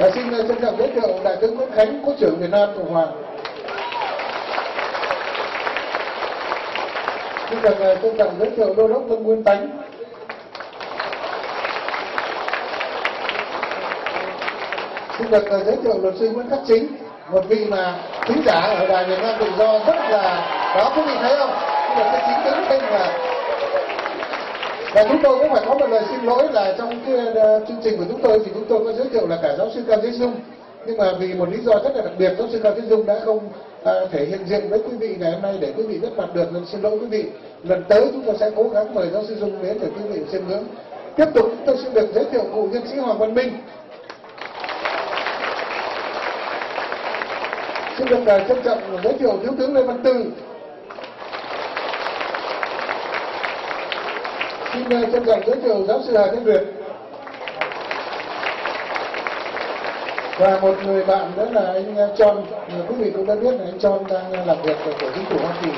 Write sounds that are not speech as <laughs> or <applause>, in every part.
Và xin ờ, trân trọng giới thiệu đại tướng Nguyễn Khánh, quốc trưởng Việt Nam Cộng hòa. Xin được ờ, trân trọng giới thiệu đô đốc Lâm Nguyên Tánh. xin được ờ, giới thiệu luật sư Nguyễn Khắc Chính một vị mà thính giả ở đài Việt Nam tự do rất là đó quý vị thấy không những cái chính đứng tên là và chúng tôi cũng phải có một lời xin lỗi là trong cái uh, chương trình của chúng tôi thì chúng tôi có giới thiệu là cả giáo sư Cao Thế Dung. Nhưng mà vì một lý do rất là đặc biệt giáo sư Cao Thế Dung đã không uh, thể hiện diện với quý vị ngày hôm nay để quý vị biết mặt được. Nên xin lỗi quý vị. Lần tới chúng tôi sẽ cố gắng mời giáo sư Dung đến để quý vị xem ngưỡng tiếp tục chúng tôi xin được giới thiệu cụ nhân sĩ Hoàng Văn Minh. Xin được ờ, trân trọng giới thiệu thiếu tướng lê văn tư. Xin trân trọng giới thiệu giáo sư hà thiên việt. Và một người bạn đó là anh à, uh, John quý vị cũng đã biết là anh John đang à, làm việc của chính phủ Hoa Kỳ.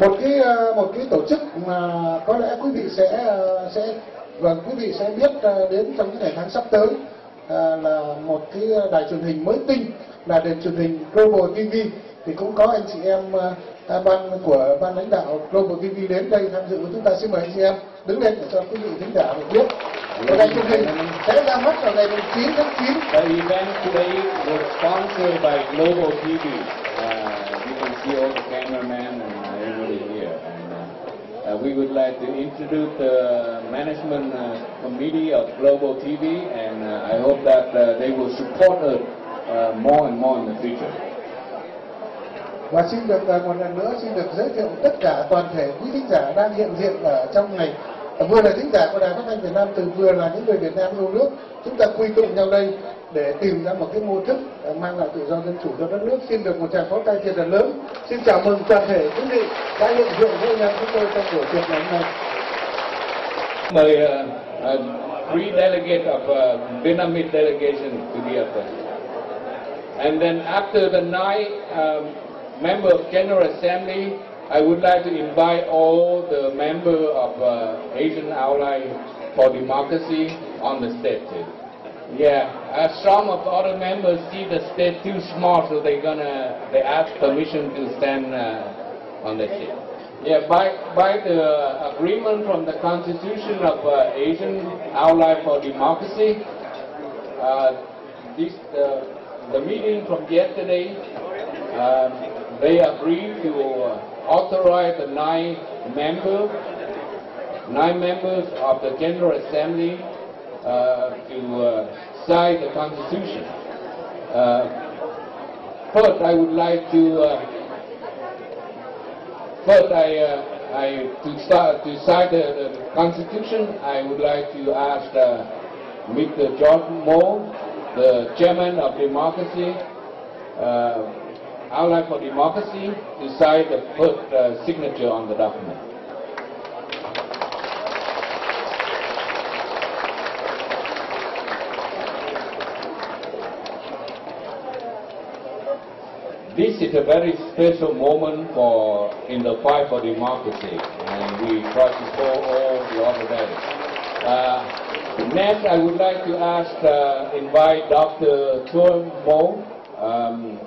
Một cái à, một cái tổ chức mà có lẽ quý vị sẽ sẽ và quý vị sẽ biết đến trong những ngày tháng sắp tới là một cái đài truyền hình mới tinh là đài truyền hình Global TV thì cũng có anh chị em à, ban của ban lãnh đạo Global TV đến đây tham dự với chúng ta xin mời anh chị em đứng lên để cho quý vị khán giả được biết và đây chương trình sẽ ra mắt vào ngày 9 tháng 9 The event today was sponsored by Global TV. Uh, you can see all the cameramen and everybody here. And, uh, uh, we would like to introduce the management uh, committee of Global TV, and uh, I hope that uh, they will support us uh, more and more in the future và xin được à, một lần nữa xin được giới thiệu tất cả toàn thể quý thính giả đang hiện diện ở trong ngày à, vừa là thính giả của đài phát thanh Việt Nam từ vừa là những người Việt Nam yêu nước. Chúng ta quy tụ nhau đây để tìm ra một cái mô thức à, mang lại tự do dân chủ cho đất nước. Xin được một tràng pháo tay thiệt là lớn. Xin chào mừng toàn thể quý vị đã hiện diện với nhau chúng tôi trong buổi tiệc ngày hôm nay. Mời uh, three delegate of uh, Vietnamese delegation to be up there. And then after the night um, member of General Assembly, I would like to invite all the member of uh, Asian Ally for Democracy on the stage. Yeah, some of the other members see the stage too small, so they're gonna they ask permission to stand uh, on the stage. Yeah, by by the agreement from the Constitution of uh, Asian Ally for Democracy, uh, this uh, the meeting from yesterday, um, they agreed to authorize the nine members, nine members of the General Assembly uh, to uh, sign the Constitution. Uh, first, I would like to uh, first I, uh, I to start to sign the, the Constitution. I would like to ask uh, Mr. John Moore, the Chairman of Democracy, Ally for Democracy, to sign the first uh, signature on the document. This is a very special moment for in the fight for democracy, and we try to show all the other days. Uh, next, I would like to ask, uh, invite Dr. Choi Mo, um,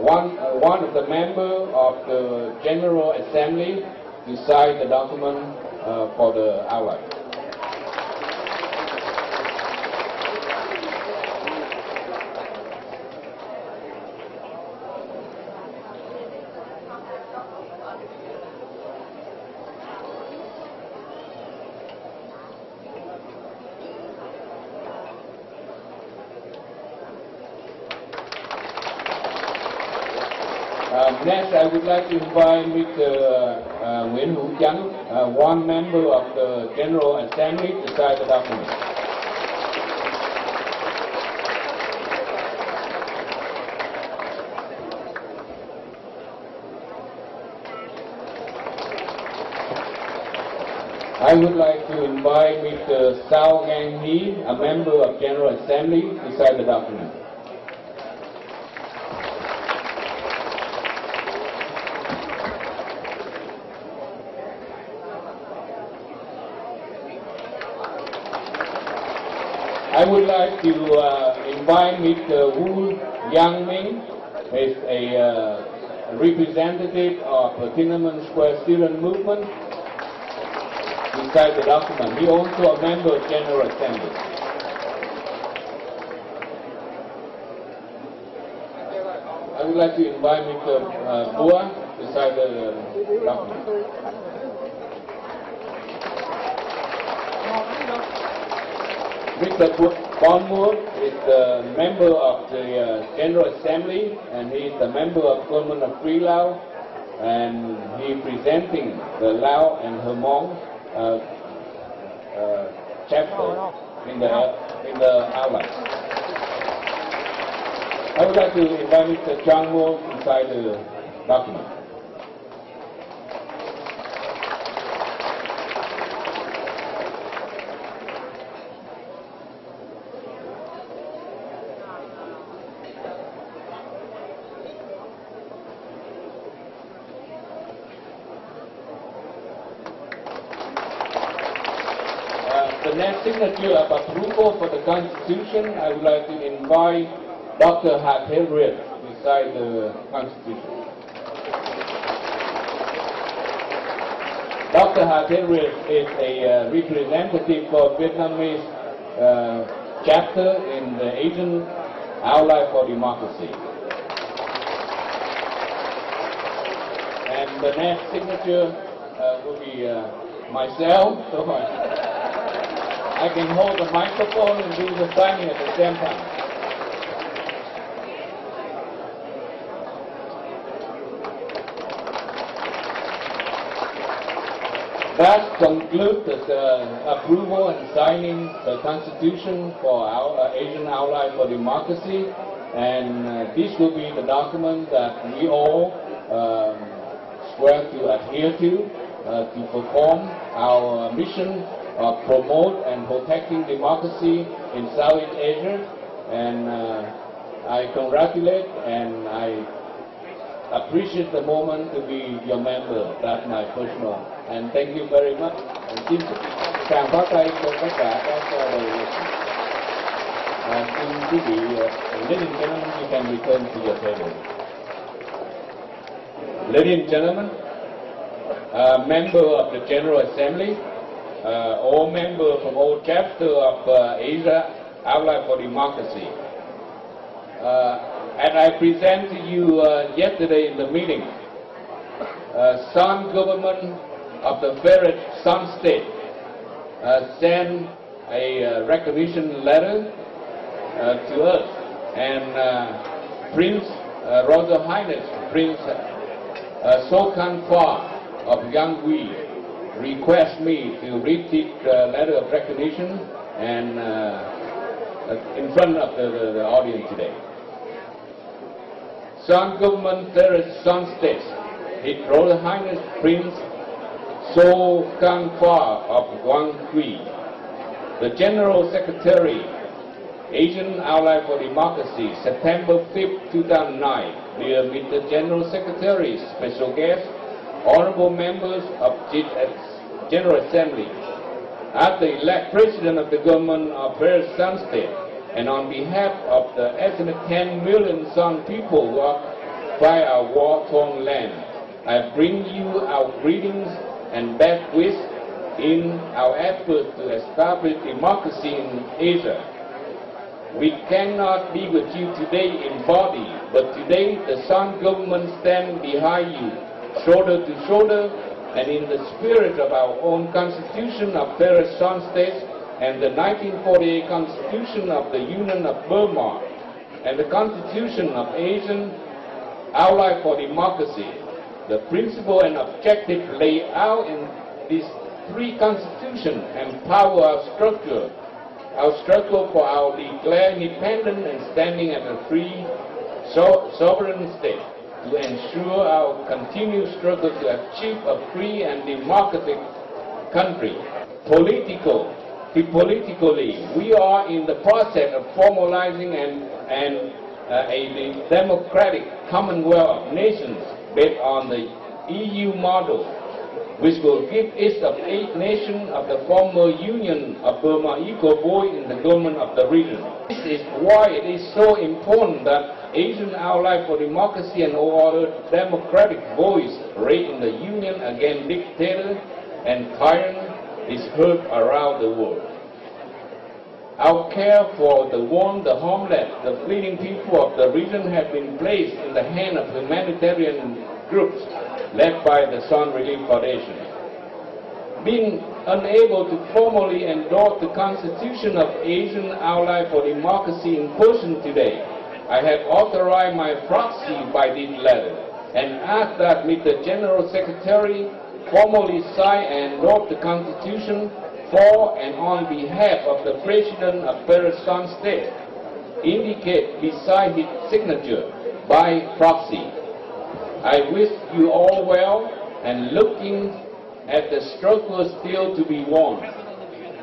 one, uh, one of the member of the General Assembly, sign the document uh, for the ally. Uh, next, I would like to invite Mr. uh, Nguyễn Hữu Chánh, uh, one member of the General Assembly, to sign the document. I would like to invite Mr. Sao Gang Hee, a member of General Assembly, to sign the document. I would like to uh, invite Mr. Wu Yangming, is a uh, representative of the Tiananmen Square Student Movement, to sign the document. He also a member of General Assembly. I would like to invite Mr. Uh, Bua to the document. Mr. Bonmoor is a member of the uh, General Assembly and he is a member of Government of Free Lao and he is presenting the Lao and Hmong uh, uh, chapter in the in the outline. I would like to invite Mr. To sign the document. Uh, the next signature of approval for the Constitution, I would like to invite Dr. Hat Henriet beside the Constitution. Dr. Hat Henriet is a uh, representative for Vietnamese uh, chapter in the Asian Ally for Democracy. And the next signature uh, will be uh, myself, <laughs> so I can hold the microphone and do the signing at the same time. That concludes the uh, approval and signing the Constitution for our uh, Asian Ally for Democracy, and uh, this will be the document that we all um, swear to adhere to uh, to perform our mission of promote and protecting democracy in Southeast Asia, and uh, I congratulate and I appreciate the moment to be your member. That's my personal. And thank you very much. And uh, uh, uh, ladies and gentlemen, you can return to your table. Ladies and gentlemen, uh, member of the General Assembly, uh, all members from all chapter of uh, Asia Outline for Democracy. Uh, and I present to you uh, yesterday in the meeting, uh, Sun government of the various Sun state uh, sent a uh, recognition letter to us, and Prince Royal Highness Prince uh, Sokan Fa of Yangui request me to read the uh, letter of recognition and uh, uh, in front of the, the, the audience today. Sun government there is Sun states. His Royal Highness Prince So Kang Fa of Guanghui, the General Secretary, Asian Ally for Democracy, September 5, 2009, dear Mr. General Secretary, special guests, honorable members of General Assembly, as the elect President of the government of various Sun State, and on behalf of the estimate 10 million Sun people who occupy our war-torn land, I bring you our greetings and best wishes in our effort to establish democracy in Asia. We cannot be with you today in body, but today the Sun government stands behind you, shoulder to shoulder, and in the spirit of our own Constitution of Sun states and the 1948 Constitution of the Union of Burma and the Constitution of Asian Ally for Democracy, the principle and objective laid out in these three constitutions empower our structure, our struggle for our declared independence and standing as a free so sovereign state to ensure our continued struggle to achieve a free and democratic country. Political, politically, we are in the process of formalizing and, and uh, a democratic commonwealth of nations based on the EU model, which will give each of eight nations of the former Union of Burma equal voice in the government of the region. This is why it is so important that Asian Ally for Democracy and Order democratic voice raised in the Union against dictator and tyrants is heard around the world. Our care for the one, the homeless, the fleeing people of the region have been placed in the hands of humanitarian groups led by the Sun Relief Foundation. Being unable to formally endorse the Constitution of Asian Ally for Democracy in person today, I have authorized my proxy by this letter and ask that Mr. General Secretary formally sign and endorse the Constitution for and on behalf of the President of Pakistan State, indicate beside his signature by proxy. I wish you all well and looking at the struggle still to be won.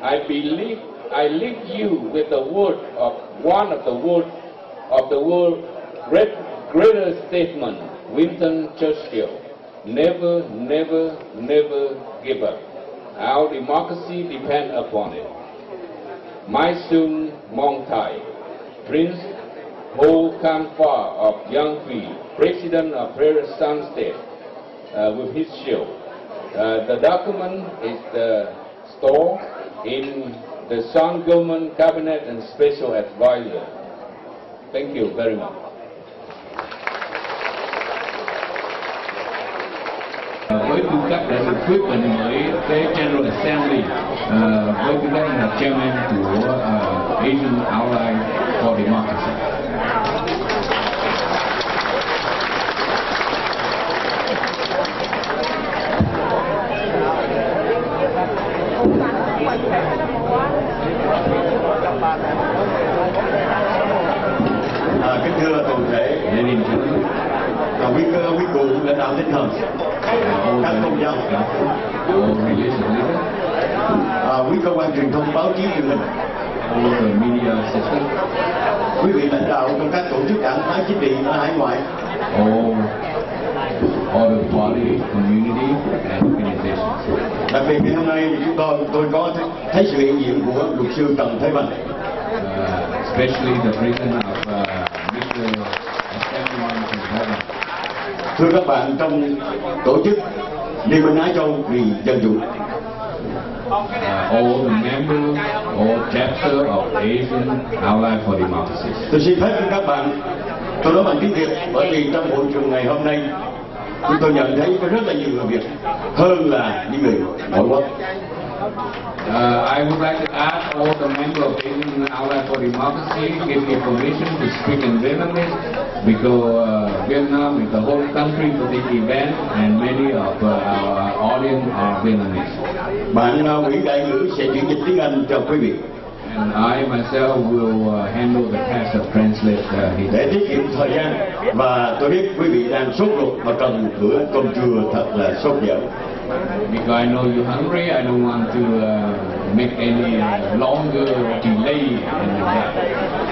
I believe I leave you with the word of one of the word of the world great, greater statesman, Winston Churchill. Never, never, never give up. Our democracy depends upon it. Maisung Mongtai, Prince Ho Kam Fa of Yanghui, President of Pakistan State, uh, with his shield. Uh, the document is uh, stored in the Sun Government Cabinet and Special Advisor. Thank you very much. với tư cách đã được quyết định bởi cái General Assembly uh, với tư cách là chairman của uh, Asian Outline for Democracy. À, kính thưa toàn thể Ladies and gentlemen, à, quý cơ quý cụ all các công dân à, quý cơ quan truyền thông báo chí truyền hình quý vị lãnh đạo trong các tổ chức đảng phái chính trị ở hải ngoại. All all the body, community, and organizations. đặc biệt ngày hôm nay chúng tôi tôi có thấy sự hiện diện của luật sư Trần Thế Văn Uh, especially the president of uh, Mr. Thưa các bạn trong tổ chức Liên minh Á Châu vì dân chủ uh, all members, all chapter of Asian Ally for Democracy. tôi xin phép với các bạn tôi nói bằng tiếng Việt bởi vì trong hội trường ngày hôm nay chúng tôi nhận thấy có rất là nhiều người Việt hơn là những người ngoại quốc Uh, I would like to ask all the members of Asian Ally for Democracy give me permission to speak in Vietnamese because uh, Vietnam is the whole country for this event and many of uh, our audience are Vietnamese. bạn Nguyễn Đại Ngữ sẽ chuyển dịch tiếng Anh cho quý vị And I myself will uh, handle the task of translate uh, để tiết kiệm thời gian và tôi biết quý vị đang sốt ruột và cần một bữa cơm trưa thật là sốt dẻo Because I know you're hungry, I don't want to uh, make any longer delay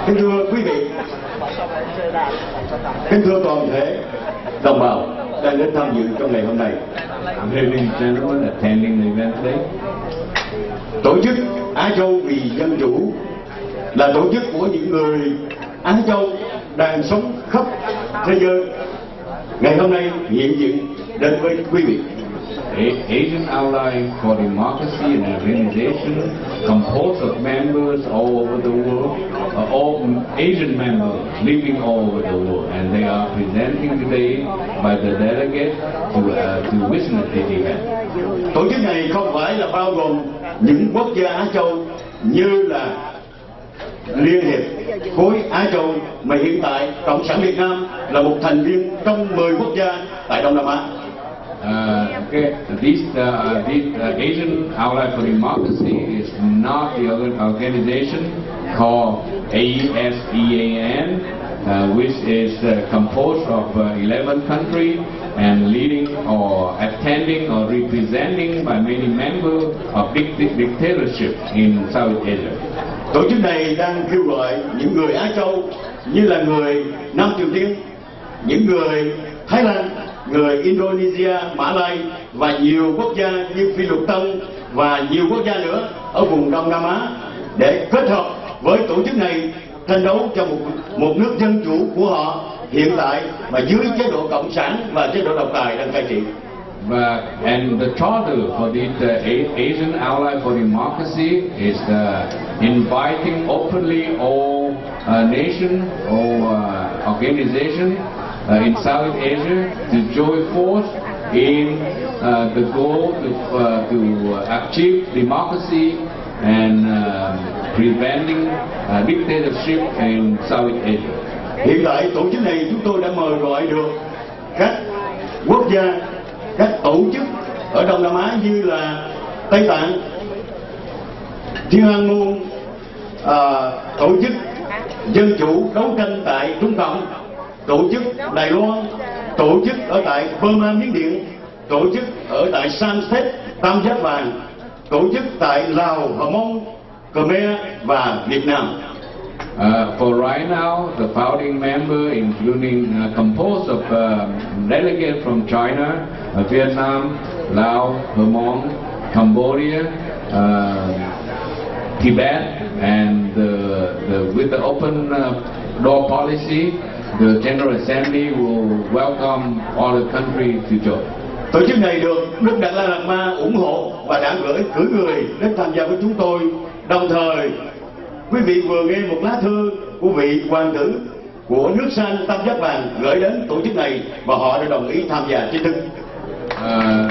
kính thưa quý vị. Kính thưa toàn thể đồng bào đang đến tham dự trong ngày hôm nay. Ladies and gentlemen attending the event today, tổ chức Á Châu vì dân chủ là tổ chức của những người Á Châu đang sống khắp thế giới. Ngày hôm nay hiện diện đến với quý vị Asian Ally for Democracy and organization composed of members all over the world, uh, all Asian members living all over the world, and they are presenting today by the delegate to, uh, to witness this event. tổ chức này không phải là bao gồm những quốc gia Á Châu như là Liên hiệp khối Á Châu mà hiện tại Cộng sản Việt Nam là một thành viên trong 10 quốc gia tại Đông Nam Á. Uh, okay, this, uh, this uh, Asian Outlet for Democracy is not the organ- organization called ASEAN, uh, which is uh, composed of uh, 11 countries and leading or attending or representing by many members of big dic- dictatorship in South Asia. Tổ chức này đang kêu gọi những người Á Châu như là người Nam Triều Tiên, những người Thái Lan, người Indonesia, Mã Lai và nhiều quốc gia như Phi Lục Tông và nhiều quốc gia nữa ở vùng Đông Nam Á để kết hợp với tổ chức này tranh đấu cho một một nước dân chủ của họ hiện tại mà dưới chế độ cộng sản và chế độ độc tài đang cai trị. Và and the charter for the, the Asian Ally for Democracy is the inviting openly all uh, nation, all uh, organization uh, in South Asia to join force in uh, the goal to, uh, to uh, achieve democracy and um, preventing uh, dictatorship in South Asia. Hiện tại tổ chức này chúng tôi đã mời gọi được các quốc gia, các tổ chức ở Đông Nam Á như là Tây Tạng, Thiên An Môn, uh, à, tổ chức dân chủ đấu tranh tại Trung Cộng, tổ chức Đài Loan, tổ chức ở tại Burma Miến Điện, tổ chức ở tại Samset Tam Giác Vàng, tổ chức tại Lào, Hờ Mông, Khmer và Việt Nam. Uh, for right now, the founding member, including uh, composed of uh, delegates from China, uh, Vietnam, Laos, h'mong Cambodia, uh, Tibet, and the, the, with the open uh, door policy, the General Assembly will welcome all the countries to join. Tổ chức này được Đức Đạt Lai Lạt Ma ủng hộ và đã gửi cử người đến tham gia với chúng tôi. Đồng thời, quý vị vừa nghe một lá thư của vị hoàng tử của nước San Tam Giác Vàng gửi đến tổ chức này và họ đã đồng ý tham gia chính thức. Uh,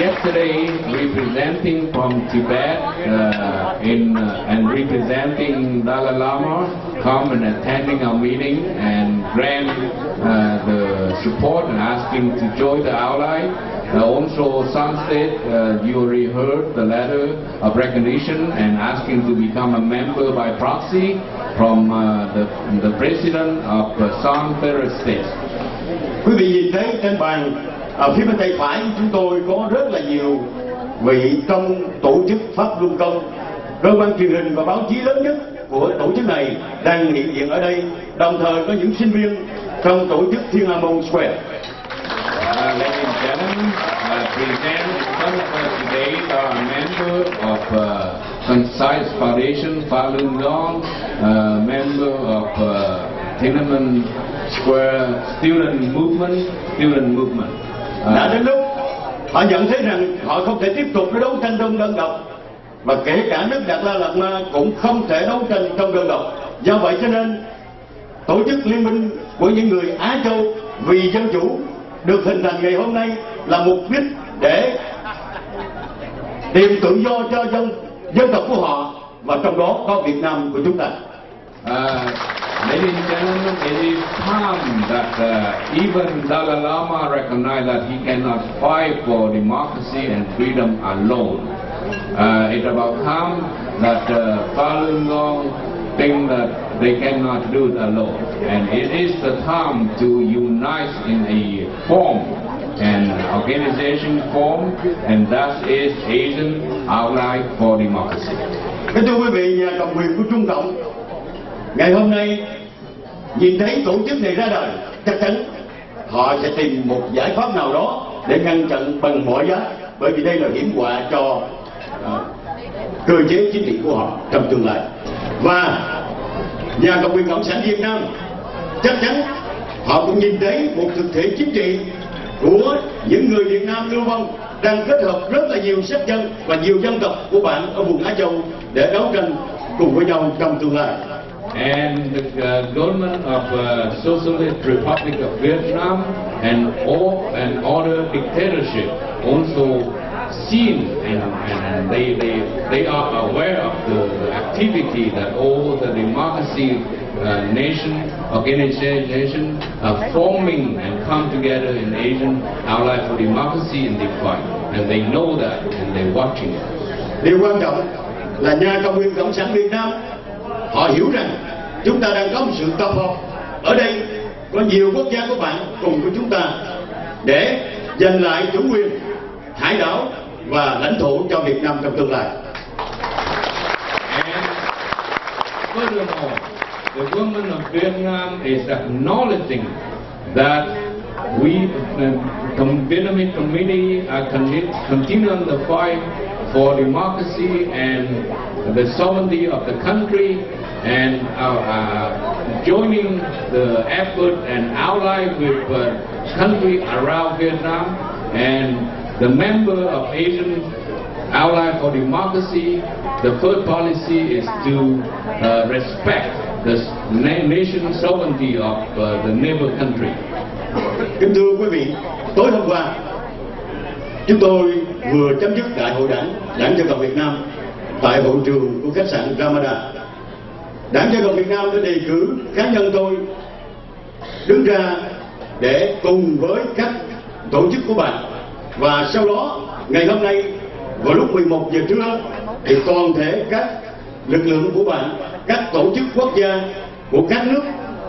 yesterday, representing from Tibet uh, in uh, and representing Dalai Lama, come and attending our meeting and grant uh, the support and asking to join the ally. Uh, also, Sunset, uh, you already heard the letter of recognition and asking to become a member by proxy from uh, the, the president of San Federal States. Quý vị nhìn thấy trên bàn ở phía bên tay phải chúng tôi có rất là nhiều vị trong tổ chức Pháp Luân Công, cơ quan truyền hình và báo chí lớn nhất của tổ chức này đang hiện diện ở đây. Đồng thời có những sinh viên trong tổ chức Thiên Hà Môn Square. Uh, ladies and gentlemen, uh, present in of us today are a member of uh, Concise Foundation, Falun Gong, uh, member of uh, Tiananmen Square Student Movement, Student Movement đã Uh, đến lúc họ nhận thấy rằng họ không thể tiếp tục cái đấu tranh trong đơn độc. Và kể cả nước Đạt La Lạt Ma cũng không thể đấu tranh trong đơn độc. Do vậy cho nên tổ chức liên minh của những người Á Châu vì dân chủ được hình thành ngày hôm nay là mục đích để tìm tự do cho dân dân tộc của họ. Và trong đó có Việt Nam của chúng ta. Uh, ladies and gentlemen, it is time that uh, even Dalai Lama recognized that he cannot fight for democracy and freedom alone. Uh, it's about time that uh, Falun Gong think that they cannot do it alone. And it is the time to unite in a form, an organization form, and that is Asian Ally for Democracy. Ngày hôm nay Nhìn thấy tổ chức này ra đời Chắc chắn họ sẽ tìm một giải pháp nào đó Để ngăn chặn bằng mọi giá Bởi vì đây là hiểm họa cho uh, cơ chế chính trị của họ trong tương lai Và nhà cầm quyền Cộng sản Việt Nam Chắc chắn họ cũng nhìn thấy một thực thể chính trị của những người Việt Nam lưu vong đang kết hợp rất là nhiều sắc dân và nhiều dân tộc của bạn ở vùng Á Châu để đấu tranh cùng với nhau trong tương lai. And the uh, government of uh, Socialist Republic of Vietnam and all and other dictatorship also seen and, and they, they, they are aware of the, activity that all the democracy uh, nation, organization are forming and come together in Asian Ally for Democracy in the fight. And they know that and they're watching it. điều quan trọng là nhà cầm quyền cộng sản việt nam họ hiểu rằng chúng ta đang có một sự tập hợp. Ở đây có nhiều quốc gia của bạn cùng với chúng ta để giành lại chủ quyền hải đảo và lãnh thổ cho việt nam trong tương lai. And furthermore, the women of Vietnam is acknowledging that we, uh, the Vietnamese community, are continuing the fight for democracy and the sovereignty of the country. And are uh, joining the effort and ally with uh, country around Vietnam and the member of Asian Ally for Democracy, the third policy is to uh, respect the na- nation sovereignty of uh, the neighbor country. kính thưa quý vị tối hôm qua chúng tôi vừa chấm dứt đại hội đảng đảng dân cộng việt nam tại hội trường của khách sạn ramada đảng dân cộng việt nam đã đề cử cá nhân tôi đứng ra để cùng với các tổ chức của bạn. Và sau đó ngày hôm nay vào lúc 11 giờ trưa thì toàn thể các lực lượng của bạn các tổ chức quốc gia của các nước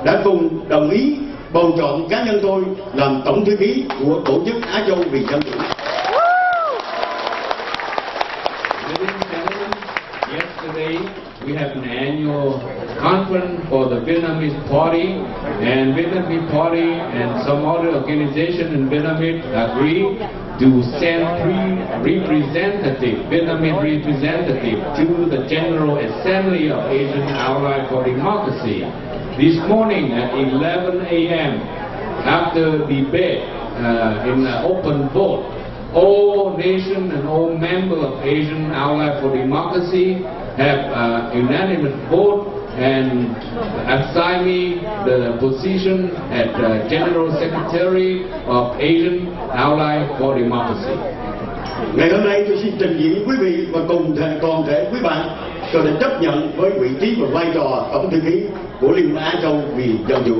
đã cùng đồng ý bầu chọn cá nhân tôi làm tổng thư ký của tổ chức Á Châu vì dân chủ. Yesterday we have an annual conference for the Vietnamese Party, and Vietnamese Party and some other organization in Vietnamese agreed to send three representative, Vietnamese representative to the General Assembly of Asian Ally for Democracy. This morning at 11 a.m., after debate uh, in an open vote, all nations and all members of Asian Ally for Democracy have uh, unanimous vote and assign me the position at uh, General Secretary of Asian Ally for Democracy. Ngày hôm nay tôi xin trình diện quý vị và cùng thể, toàn thể quý bạn cho đã chấp nhận với vị trí và vai trò tổng thư ký của Liên minh Á Châu vì dân chủ.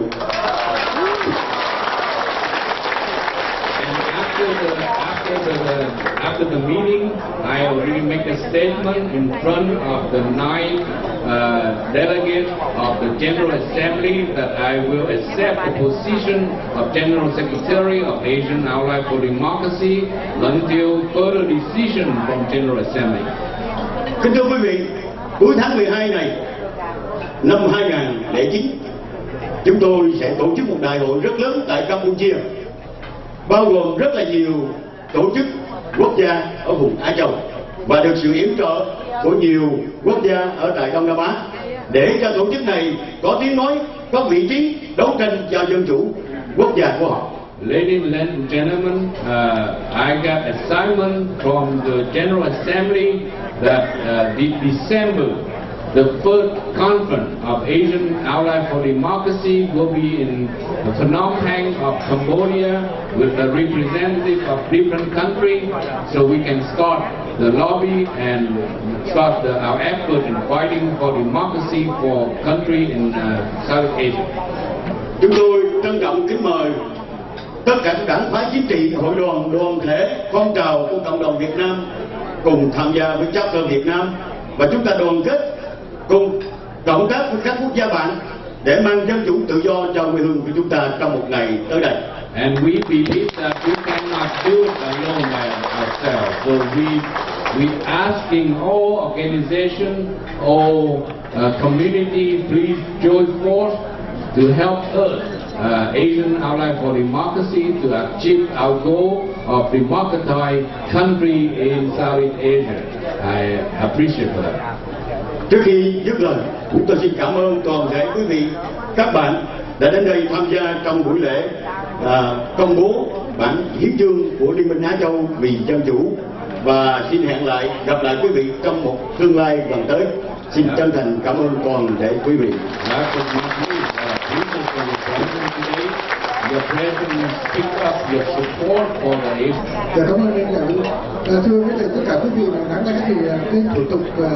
And after the after the after the meeting, I already make a statement in front of the nine uh, delegates of the General Assembly that I will accept the position of General Secretary of Asian Ally for Democracy until further decision from General Assembly. Kính thưa quý vị, cuối tháng 12 này năm 2009 chúng tôi sẽ tổ chức một đại hội rất lớn tại Campuchia bao gồm rất là nhiều tổ chức quốc gia ở vùng Á Châu và được sự yểm trợ của nhiều quốc gia ở tại Đông Nam Á để cho tổ chức này có tiếng nói, có vị trí đấu tranh cho dân chủ quốc gia của họ. Ladies and gentlemen, uh, I got assignment from the General Assembly that uh, the December, the first conference of Asian Ally for Democracy will be in Phnom Penh of Cambodia with the representatives of different countries so we can start the lobby and start the, our effort in fighting for democracy for country in uh, South Asia. Chúng tôi trân trọng kính mời tất cả các đảng phái chính trị, hội đoàn, đoàn thể, phong trào của cộng đồng Việt Nam cùng tham gia với chapter Việt Nam và chúng ta đoàn kết cùng cộng tác với các quốc gia bạn để mang dân chủ tự do cho quê hương của chúng ta trong một ngày tới đây. And we believe that we cannot do it alone by ourselves. So we we asking all organization, all uh, community, please join force to help us, uh, Asian Ally for Democracy, to achieve our goal of democratized country in Southeast Asia. I appreciate that. Trước khi dứt lời, chúng tôi xin cảm ơn toàn thể quý vị, các bạn đã đến đây tham gia trong buổi lễ à, công bố bản hiến chương của Liên minh Á Châu vì dân chủ và xin hẹn lại gặp lại quý vị trong một tương lai gần tới. Xin chân thành cảm ơn toàn thể quý vị. đã cùng your presence pick up your support for the Asian Dạ, cảm ơn anh đạo Ờ, thưa quý vị tất cả quý vị đáng lẽ thì cái thủ tục ờ,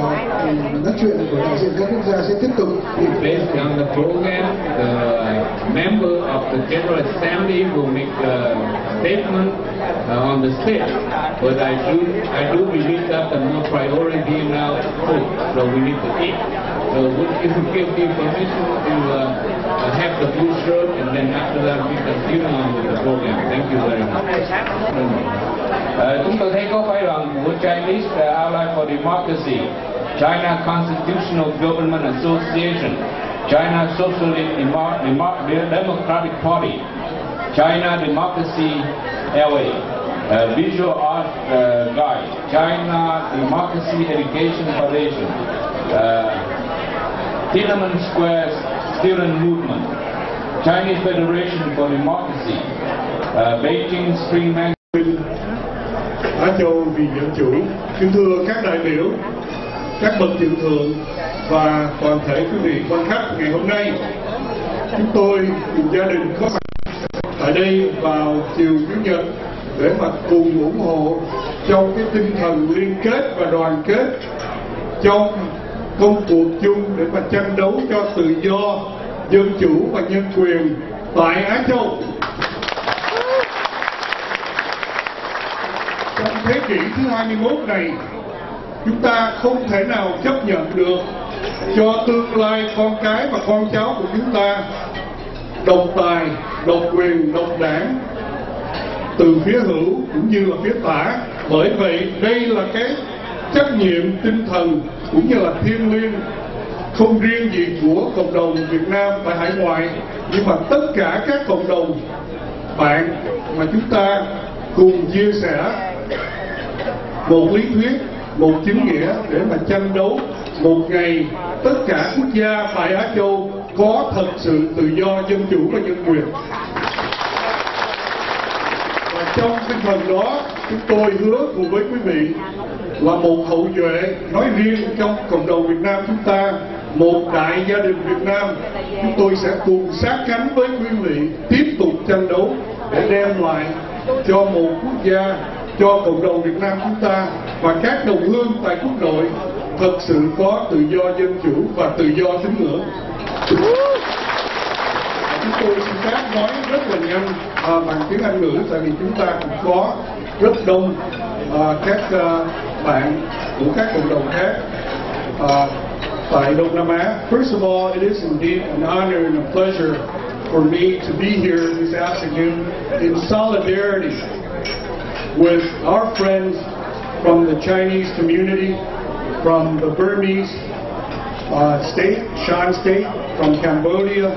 nói chuyện của đại diện các quốc gia sẽ tiếp tục Based on the program, the member of the General Assembly will make a statement uh, on the stage. But I do, I do believe that the more priority now is food, so we need to eat. So would you give me permission to uh, uh, have the blue shirt and then after that we continue on with the program. Thank you very much. Ờ, chúng tôi thấy có phái đoàn của Chinese uh, Ally for Democracy, China Constitutional Government Association, China Socialist Demo- Demo- Democratic Party, China Democracy LA, uh, Visual Art uh, Guide, China Democracy Education Foundation, uh, Tiananmen Square Student Movement, Chinese Federation for Democracy, uh, Beijing Spring Man. Á Châu vì dân chủ, kính thưa các đại biểu, các bậc trưởng thượng và toàn thể quý vị quan khách ngày hôm nay, chúng tôi cùng gia đình có mặt tại đây vào chiều chủ nhật để mà cùng ủng hộ trong cái tinh thần liên kết và đoàn kết trong công cuộc chung để mà tranh đấu cho tự do, dân chủ và nhân quyền tại Á Châu. trong thế kỷ thứ 21 này chúng ta không thể nào chấp nhận được cho tương lai con cái và con cháu của chúng ta độc tài, độc quyền, độc đảng từ phía hữu cũng như là phía tả bởi vậy đây là cái trách nhiệm tinh thần cũng như là thiêng liêng không riêng gì của cộng đồng Việt Nam tại hải ngoại, nhưng mà tất cả các cộng đồng bạn mà chúng ta cùng chia sẻ một lý thuyết, một chính nghĩa để mà tranh đấu một ngày, tất cả quốc gia tại Á Châu có thật sự tự do dân chủ và nhân quyền. Và trong tinh thần đó, chúng tôi hứa cùng với quý vị là một hậu duệ nói riêng trong cộng đồng Việt Nam chúng ta một đại gia đình Việt Nam chúng tôi sẽ cùng sát cánh với quý vị tiếp tục tranh đấu để đem lại cho một quốc gia cho cộng đồng Việt Nam chúng ta và các đồng hương tại quốc nội thật sự có tự do dân chủ và tự do tín ngưỡng. Chúng tôi xin phép nói rất là nhanh à, bằng tiếng Anh ngữ tại vì chúng ta cũng có rất đông à, các à, bạn của các cộng đồng khác à, First of all, it is indeed an honor and a pleasure for me to be here this afternoon in solidarity with our friends from the Chinese community, from the Burmese uh, state, Shan state, from Cambodia,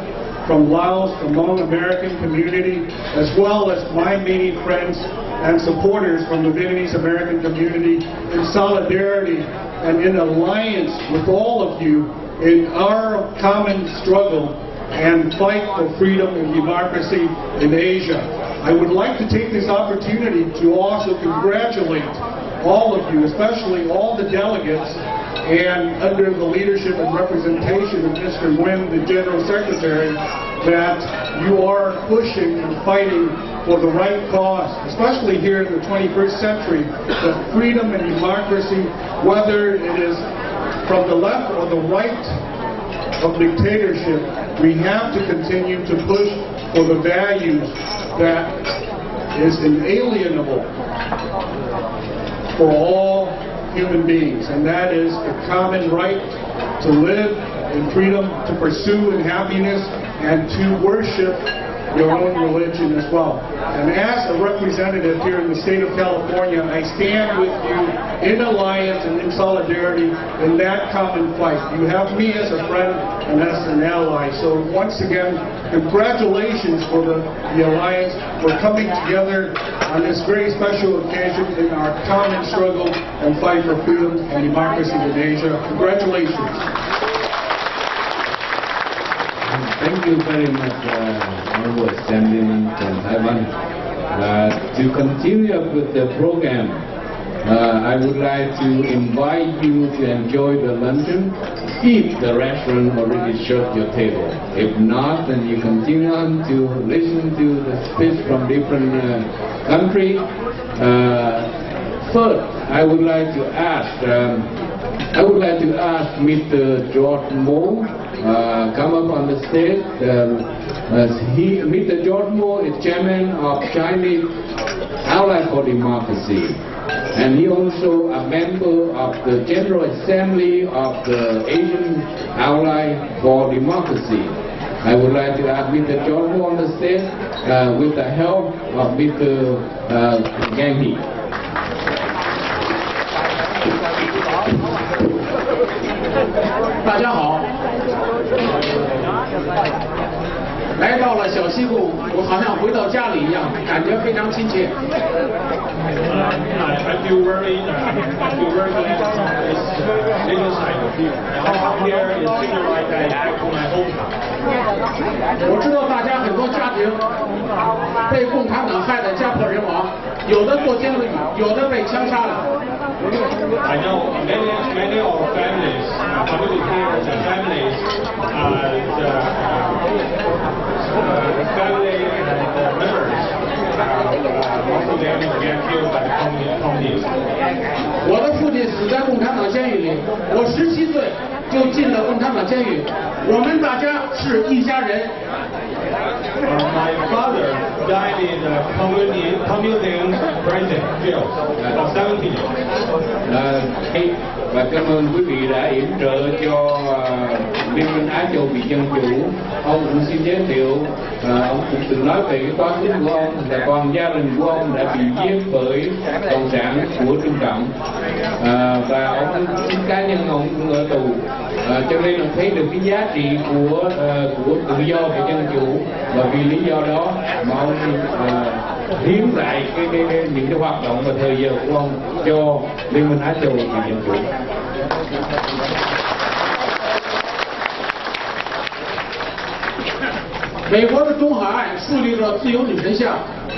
from Laos, from Hmong American community, as well as my many friends and supporters from the Vietnamese American community in solidarity and in alliance with all of you in our common struggle and fight for freedom and democracy in Asia. I would like to take this opportunity to also congratulate all of you, especially all the delegates, and under the leadership and representation of Mr. Nguyen, the General Secretary, that you are pushing and fighting for the right cause, especially here in the 21st century, the freedom and democracy, whether it is from the left or the right of dictatorship, we have to continue to push for the values that is inalienable for all human beings, and that is the common right to live in freedom, to pursue in happiness, and to worship your own religion as well. And as a representative here in the state of California, I stand with you in alliance and in solidarity in that common fight. You have me as a friend and as an ally. So once again, congratulations for the, the alliance for coming together on this very special occasion in our common struggle and fight for freedom and democracy in Asia. Congratulations. Thank you very much, uh, Honorable Assemblyman from Taiwan. Uh, to continue with the program, uh, I would like to invite you to enjoy the luncheon if the restaurant already served your table. If not, then you continue on to listen to the speech from different uh, country. Uh, First, I would like to ask, um, I would like to ask Mr. George Moore, uh, come up on the stage. Um, uh, he, Mr. George Moore is chairman of Chinese Ally for Democracy, and he also a member of the General Assembly of the Asian Ally for Democracy. I would like to ask Mr. John Moore on the stage uh, with the help of Mr. Uh, Gang Hee. 大家好， <laughs> 来到了小西贡，我好像回到家里一样，感觉非常亲切。我知道大家很多家庭被共产党害得家破人亡，有的坐监狱，有的被枪杀了。I know many, many of families, uh, communities and families, uh, the, uh, family and uh, members, uh, uh, most of them get killed by the communi- communists. 我的父亲死在共产党监狱里，我十七岁就进了共产党监狱。我们大家是一家人。Uh, my father died in the communism prison jail uh, for 17 years. Uh, à, hey, và cảm ơn quý vị đã yểm trợ cho à, Liên minh Á Châu vì dân chủ. Ông cũng xin giới thiệu, à, ông cũng từng nói về cái toán tính của ông là còn gia đình của ông đã bị giết bởi cộng sản của Trung Cộng. À, và ông cũng cá nhân ông cũng ở tù. À, cho nên ông thấy được cái giá trị của à, của tự do và dân chủ và vì lý do đó mà ông à, hiến lại cái, cái, cái, những cái hoạt động và thời giờ của ông cho Liên minh Á Châu vì dân chủ. 美国的中海岸树立着自由女神像，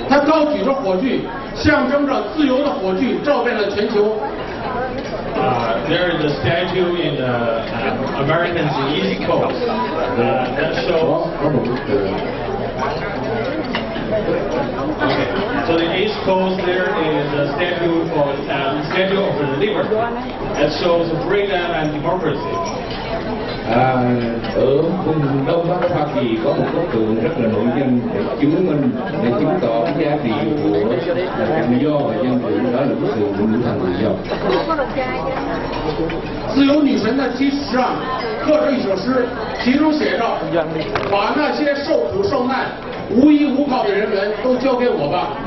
她高举着火炬，象征着自由的火炬照遍了全球。 Uh, there is a statue in the uh, Americans East Coast uh, that Có, shows. Okay, so the East Coast there is a statue for uh, statue of the liberty that shows freedom and democracy. à, ở vùng đông bắc Hoa Kỳ có một bức tượng rất là nổi danh để chứng minh để chứng tỏ cái giá trị của tự do và dân chủ đó là bức tượng của nữ thần tự do 自由女神的基础上刻着一首诗，其中写着：“把那些受苦受难、无依无靠的人们都交给我吧。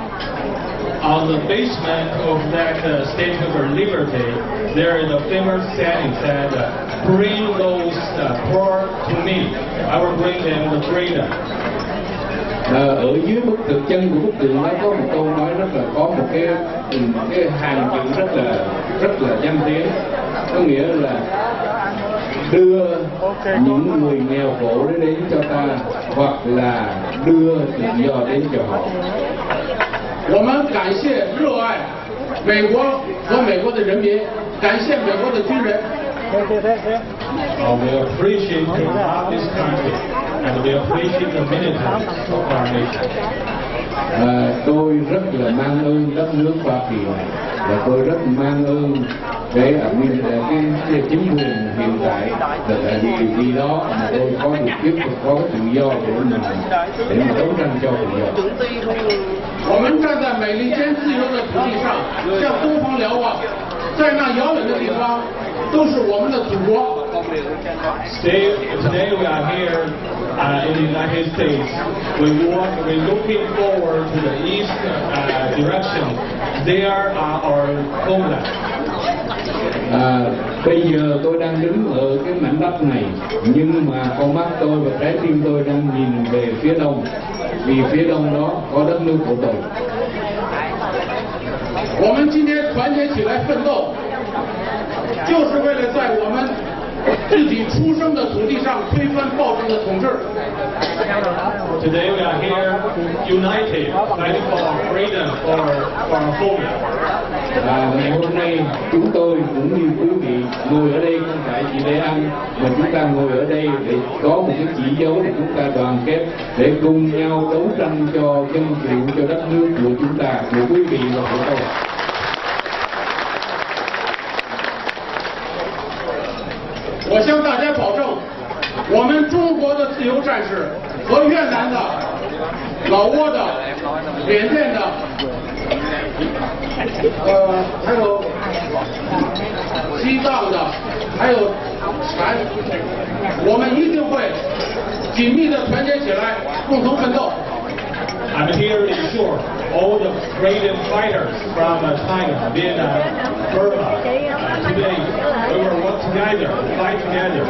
On the basement of that uh, statue of liberty, there is a famous saying that uh, bring those uh, poor to me. I will bring them the freedom. à, ở dưới bức tượng chân của bức tượng đó có một câu nói rất là có một cái một cái hàng chữ rất là rất là danh tiếng có nghĩa là đưa những người nghèo khổ đến đến cho ta hoặc là đưa tự do đến cho họ 我们感谢热爱美国和美国的人民，感谢美国的军人。 Uh, we appreciate to love this country and we appreciate the military of our nation. à, tôi rất là mang ơn đất nước Hoa Kỳ này và tôi rất mang ơn cái admin cái, cái chính quyền hiện tại là tại vì vì đó mà tôi có được tiếp tục có cái tự do để mà để mà đấu tranh cho tự do 我们站在美利坚自由的土地上，向东方瞭望，在那遥远的地方，都是我们的祖国。 Today, today we are here uh, in the United States. We walk, we're looking forward to the east uh, direction. There are our homeland. à, bây giờ tôi đang đứng ở cái mảnh đất này nhưng mà con mắt tôi và trái tim tôi đang nhìn về phía đông vì phía đông đó có đất nước của tôi 我们今天团结起来奋斗，就是为了在我们 Today we are here united, fighting for freedom, for for home. Và ngày hôm nay chúng tôi cũng như quý vị ngồi ở đây không phải chỉ để ăn mà chúng ta ngồi ở đây để có một cái chỉ dấu để chúng ta đoàn kết để cùng nhau đấu tranh cho dân chủ cho đất nước của chúng ta của quý vị và của tôi. 我向大家保证，我们中国的自由战士和越南的、老挝的、缅甸的，呃，还有西藏的，还有禅，我们一定会紧密的团结起来，共同奋斗。I'm here to ensure all the freedom fighters from uh, China, Vietnam, uh, Burma, uh, today, we will work together, fight together.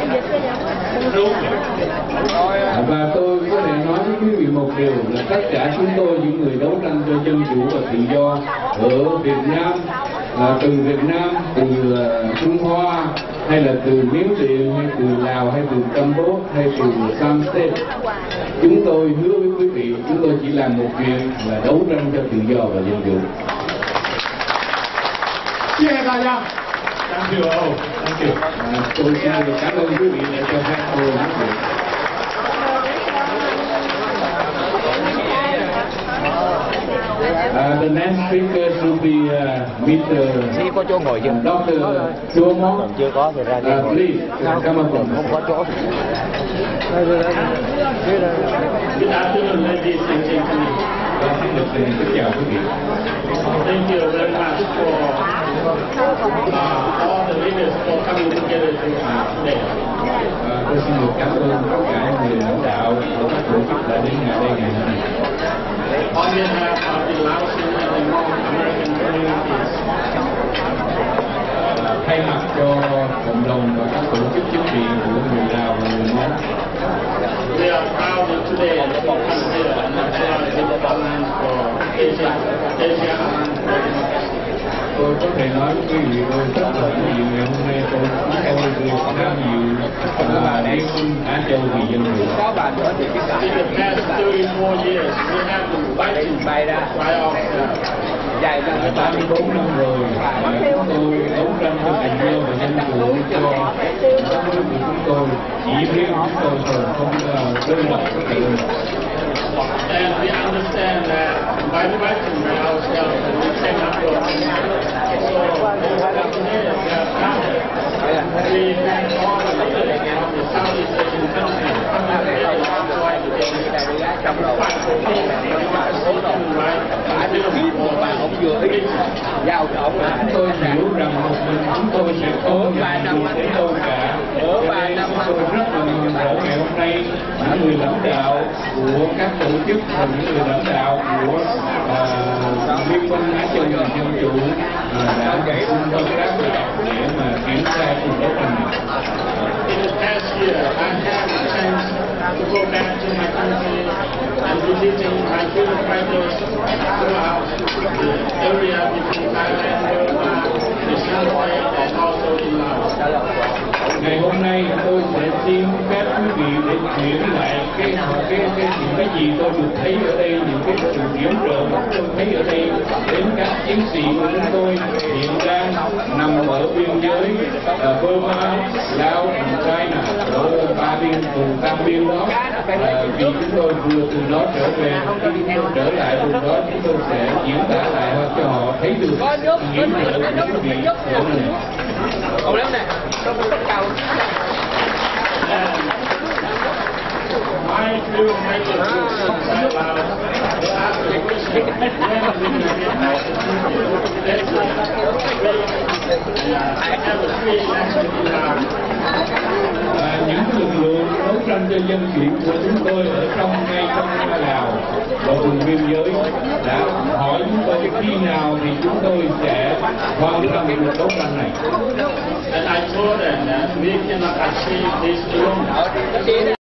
closely. Và tôi có thể nói với quý vị một điều là tất cả chúng tôi những người đấu tranh cho dân chủ và tự do ở Việt Nam à, từ Việt Nam, từ ờ, Trung Hoa hay là từ Miến Điện hay từ lào hay từ campuchia hay từ samsted chúng tôi hứa với quý vị chúng tôi chỉ làm một chuyện là đấu tranh cho tự do và dân chủ Thank you all. Thank you. À, tôi xin cảm ơn quý vị đã cho hai tôi nói chuyện. Uh, the next speaker will be uh, Mr. Khi có chỗ ngồi chưa? Dr. Chua Mok. Còn chưa có thì ra đi. Uh, please, come on. Không có chỗ. Good afternoon, ladies and gentlemen. Con xin được xin chào quý vị. Thank you very much for uh, all the leaders for coming together to uh, today. Tôi xin được cảm ơn tất cả người lãnh đạo của các tổ chức đã đến ngày đây ngày hôm nay. On behalf of the Laotian and American communities, thay mặt cho cộng đồng và các tổ chức chính trị của người Lào và người Mông, we are proud today to consider here and for Asia, Asia tôi có thể nói với quý vị tôi rất là vui vì ngày hôm nay tôi chúng tôi được tham dự uh, liên minh Á Châu vì dân chủ. Có bà nữa thì In the past 34 years, we have been fighting Bay ra. dài ra cái bà 34 năm rồi. Tôi đấu tranh cho tự do và dân chủ cho các nước của chúng tôi chỉ riêng chúng tôi còn không đơn độc có thể And we understand that by fighting by ourselves, we cannot go So, we thank all the Southeast Asian countries coming together trong đầu mà ông vừa ý giao cho ông là tôi hiểu rằng một mình chúng tôi sẽ cố làm được đến cả Ở năm tôi rất là mừng rỡ ngày hôm nay những người lãnh đạo của các tổ chức và những người lãnh đạo của liên minh Á Châu và dân chủ đã chạy cùng công tác để mà triển khai cùng đấu tranh to go back to my country and visiting my freedom fighters throughout the area between Thailand, the ngày hôm nay tôi sẽ xin phép quý vị để chuyển lại cái cái cái những cái gì tôi được thấy ở đây những cái sự kiểm trợ tôi thấy ở đây. Đến các chiến sĩ của chúng tôi hiện đang nằm ở biên giới ở Burma, Lào, China ở ba biên vùng tam biên đó. À, vì chúng tôi vừa từ đó trở về trở lại vùng đó chúng tôi sẽ diễn tả lại cho họ thấy được những trợ của những vị ông léo nè trong cầu My a những lực lượng đấu tranh cho dân chủ của chúng tôi ở trong ngay trong Lào và vùng biên giới, đã hỏi chúng tôi khi nào thì chúng tôi sẽ hoàn thành cuộc đấu tranh này And I told them that we cannot achieve this alone.